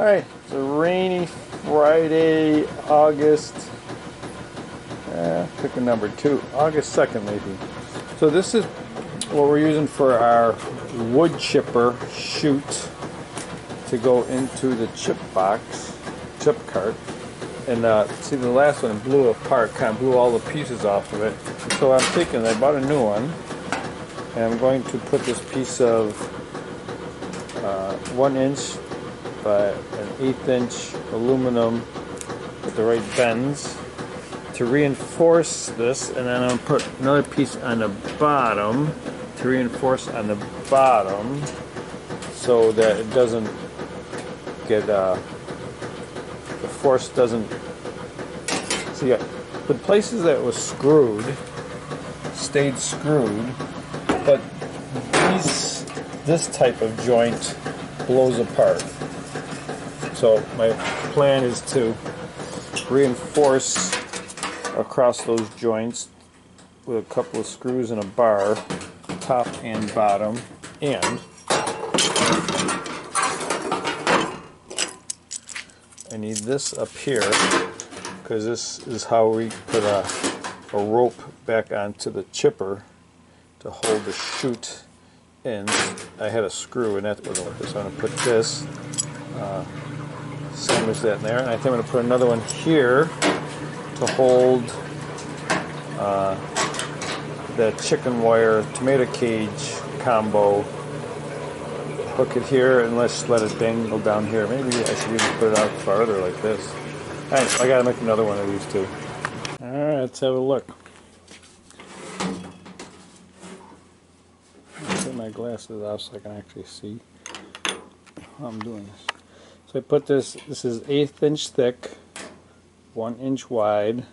Alright, it's a rainy Friday, August, uh, pick a number two, August 2nd maybe. So this is what we're using for our wood chipper chute to go into the chip box, chip cart. And uh, see the last one blew apart, kind of blew all the pieces off of it. So I'm thinking I bought a new one and I'm going to put this piece of uh, one inch an eighth inch aluminum with the right bends. To reinforce this and then to put another piece on the bottom to reinforce on the bottom so that it doesn't get uh, the force doesn't see uh, the places that was screwed stayed screwed but these this type of joint blows apart so my plan is to reinforce across those joints with a couple of screws and a bar top and bottom and I need this up here because this is how we put a, a rope back onto the chipper to hold the chute in. I had a screw and that wasn't working, I'm going to put this, uh, sandwich that in there, and I think I'm going to put another one here to hold uh, the chicken wire tomato cage combo. Hook it here and let's let it dangle down here. Maybe I should even put it out farther like this. Alright, I gotta make another one of these too. Alright, let's have a look. Put my glasses off so I can actually see how I'm doing this. So I put this, this is eighth inch thick, one inch wide,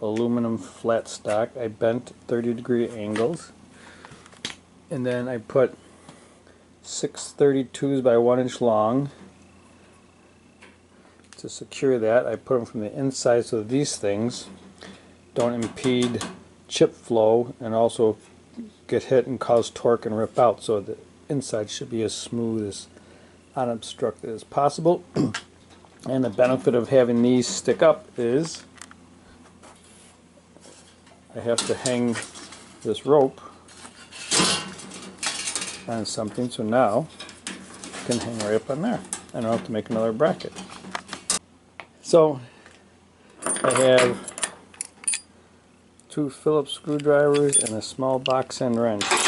aluminum flat stock. I bent 30 degree angles. And then I put six 32s by one inch long. To secure that, I put them from the inside so these things don't impede chip flow and also get hit and cause torque and rip out. So the inside should be as smooth as unobstructed as possible. and the benefit of having these stick up is I have to hang this rope on something so now I can hang right up on there. I don't have to make another bracket. So I have two Phillips screwdrivers and a small box end wrench.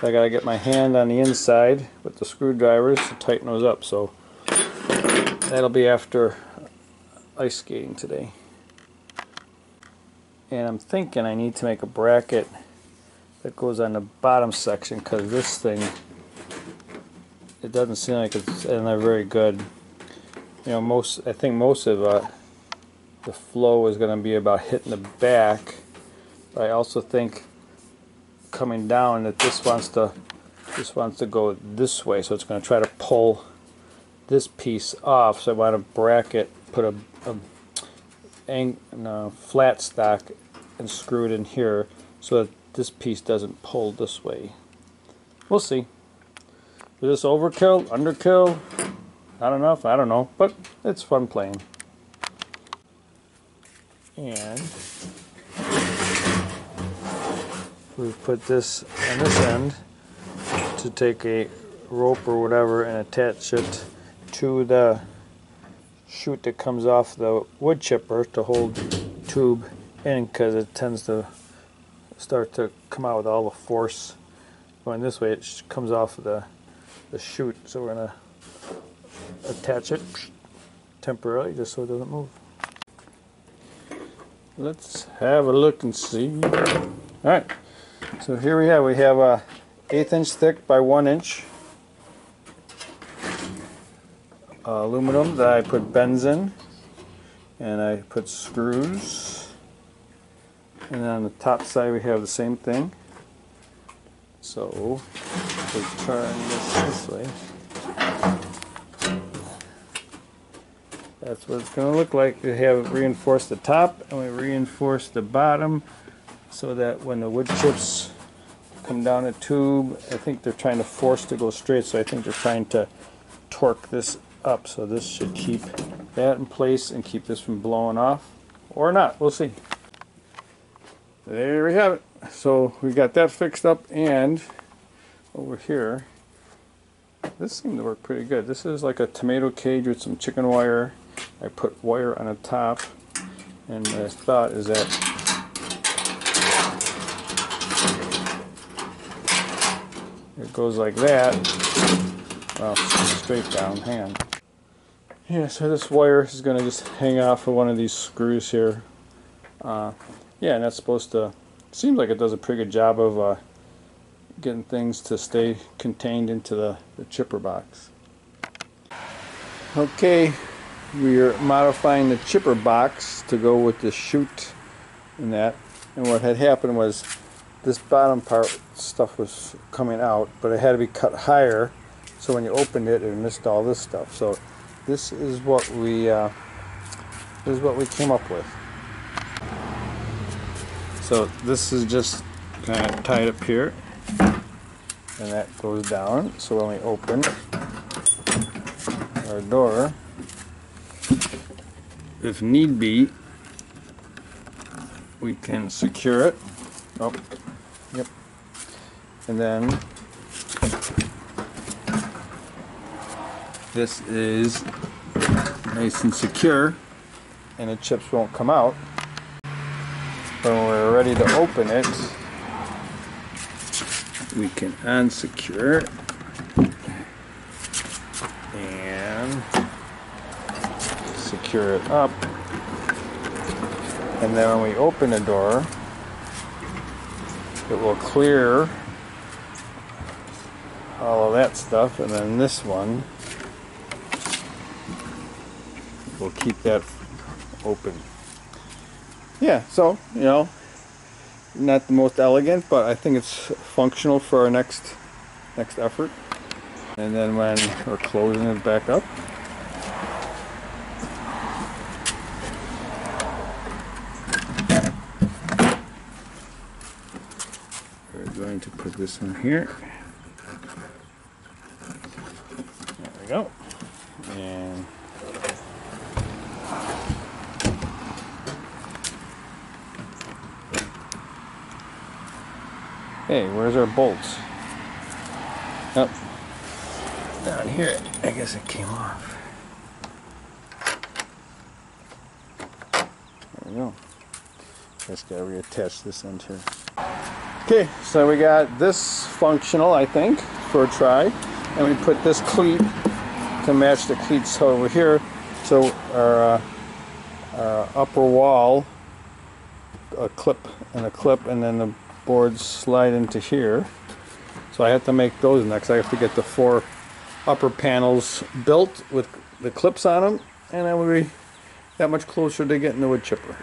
So I gotta get my hand on the inside with the screwdrivers to tighten those up. So that'll be after ice skating today. And I'm thinking I need to make a bracket that goes on the bottom section because this thing it doesn't seem like it's and they're very good. You know, most I think most of uh, the flow is going to be about hitting the back. But I also think coming down that this wants to this wants to go this way, so it's going to try to pull this piece off. So I want to bracket, put a, a ang no, flat stock and screw it in here so that this piece doesn't pull this way. We'll see. Is this overkill? Underkill? Not enough? I don't know. But it's fun playing. And we've put this on this end to take a rope or whatever and attach it to the chute that comes off the wood chipper to hold tube in because it tends to start to come out with all the force. Going this way it comes off the the chute so we're going to attach it temporarily just so it doesn't move. Let's have a look and see. Alright so here we have we have a eighth inch thick by one inch uh, aluminum that I put bends in and I put screws. And then on the top side we have the same thing. So we turn this this way. That's what it's going to look like. We have reinforced the top and we reinforce the bottom so that when the wood chips come down a tube I think they're trying to force to go straight so I think they're trying to torque this up. So this should keep that in place and keep this from blowing off. Or not, we'll see. There we have it. So we got that fixed up and over here, this seemed to work pretty good. This is like a tomato cage with some chicken wire. I put wire on the top and the thought is that goes like that. Well, straight down, hang on. Yeah, so this wire is going to just hang off of one of these screws here. Uh, yeah, and that's supposed to, seems like it does a pretty good job of uh, getting things to stay contained into the, the chipper box. Okay, we are modifying the chipper box to go with the chute and that. And what had happened was this bottom part stuff was coming out, but it had to be cut higher. So when you opened it, it missed all this stuff. So this is what we uh, this is what we came up with. So this is just kind of tied up here, and that goes down. So when we open our door, if need be, we can secure it. Oh. And then this is nice and secure and the chips won't come out. When we're ready to open it, we can unsecure it and secure it up. And then when we open the door, it will clear all of that stuff and then this one will keep that open. Yeah, so, you know, not the most elegant, but I think it's functional for our next next effort. And then when we're closing it back up, we're going to put this in here. There we go. And Hey, where's our bolts? Up. Down here. I guess it came off. There we go. Just gotta reattach this end here. Okay, so we got this functional, I think, for a try. And we put this cleat to match the cleats over here. So our, uh, our upper wall, a clip and a clip, and then the boards slide into here. So I have to make those next. I have to get the four upper panels built with the clips on them, and then we'll be that much closer to getting the wood chipper.